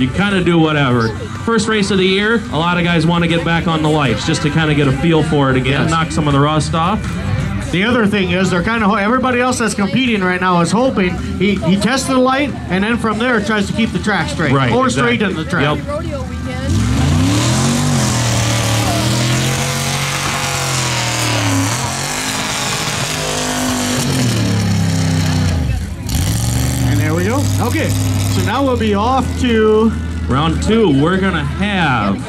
you kind of do whatever. First race of the year, a lot of guys want to get back on the lights just to kind of get a feel for it again, Yes. knock some of the rust off. The other thing is they're kind of everybody else that's competing right now is hoping he he tests the light and then from there tries to keep the track straight Right, or exactly. straighten the track. Yep. Go. Okay, so now we'll be off to Round two, we're gonna have